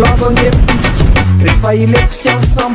lavondeis refailettesam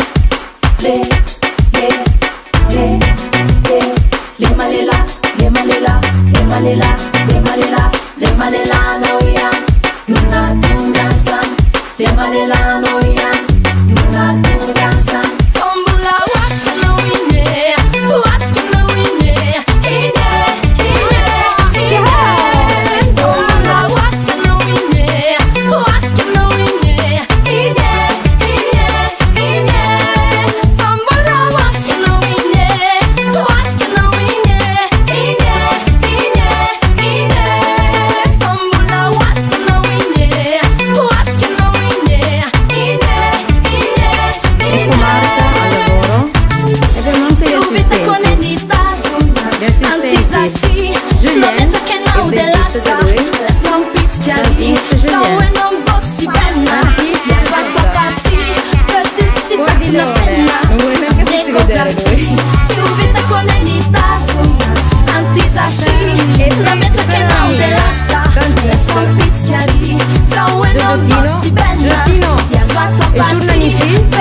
Et journée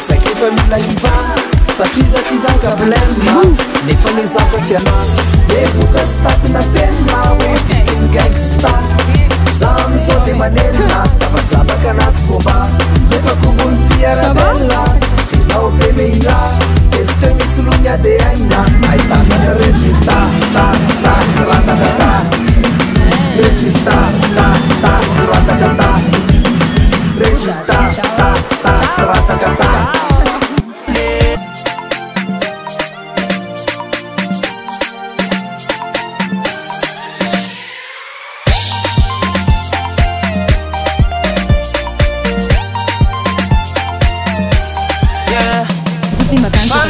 zan efa milaliva satrizatyzangablelna nefa ne zasatsy ana de vota sy tapina tenyna hoe fidini gaig sta za misao de manelyna dafajamaka anaty komba lefa komolo pierbala finao veleila estemitsyloany ade nna maitamana résultat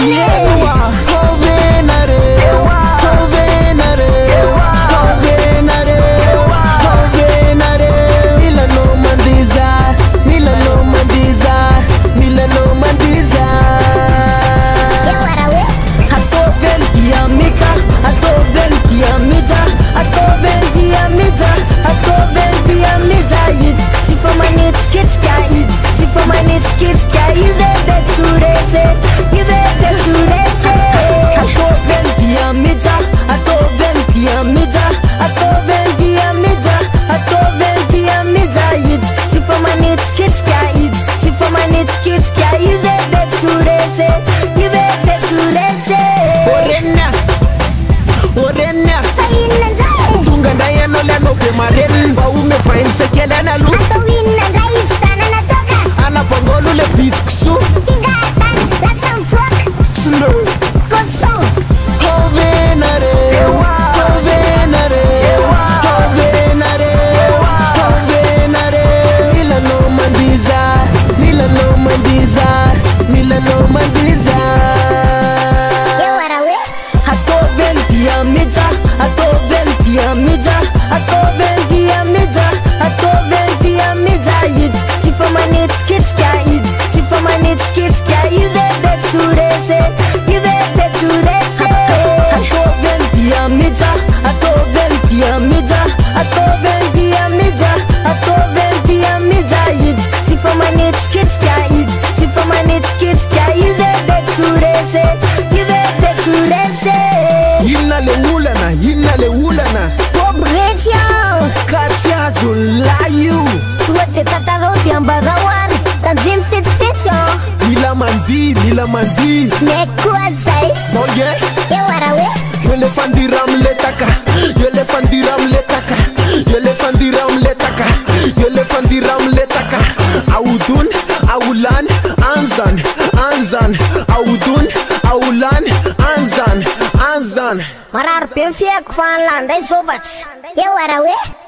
Yeah. el baúl Me ume que que na lutan تفمنكك تفمنكك di tatarodi ambanaoary tanjimyfetsifetsyan oh. mila mandia mila mandia mai koa zay nage eo araa hoe elefandiraaamletaka elefandiraamletaka elefandiramletaka elefandiaamletaka aodony aolany anzany anzany aodony aolany anzany anzana mararobe mifihaiko vanlany ndray zovatsy eoaraa oe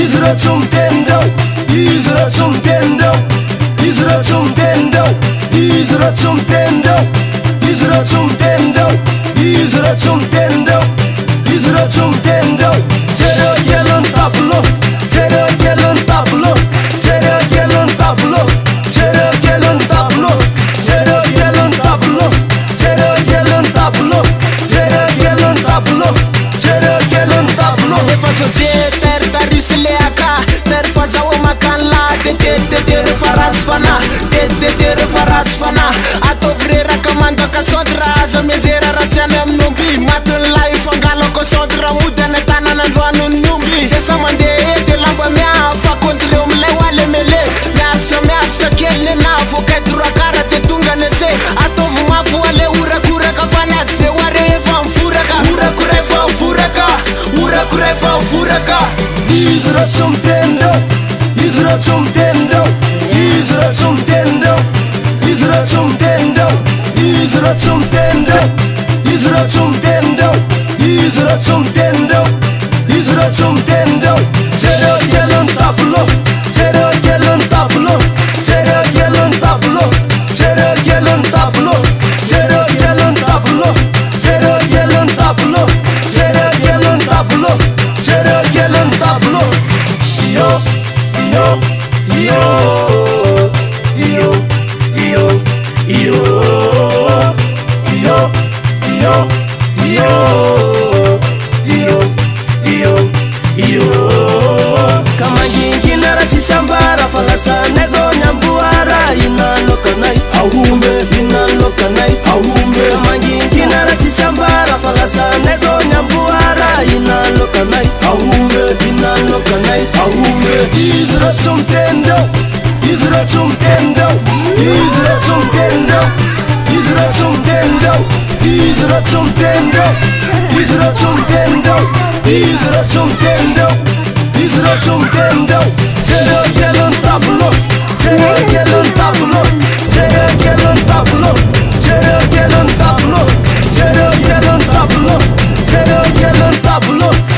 Yüzüne çum dendo Yüzüne çum dendo Yüzüne çum dendo Yüzüne çum dendo Yüzüne çum dendo Yüzüne çum dendo Yüzüne çum dendo Cero gelin tablo Cero gelin tablo Cero gelin tablo Cero gelin tablo Cero gelin tablo Cero gelin tablo Cero gelin tablo Cero gelin tablo Ne fazla sy leaka tirafa zaha e makany lah teteti titer efa rasy fanahy teti titery efa rasy fanahy atao vy re raka mandaka sentrra aza aminjera ratsy any amin'n' omby matiny lah iofangalako centrramody any atananyandroanynnyomby e sesa mandeha Izračun tendo, izračun tendo, izračun tendo, izračun tendo, izračun tendo, izračun tendo, izračun tendo, izračun tendo, izračun tendo, izračun tendo, izračun tendo, zonymboaa imangintinaratsisyambara falasaznyamboa in Cerekelin tablo Cerekelin tablo Cerekelin tablo Cerekelin tablo Cerekelin tablo Cerekelin tablo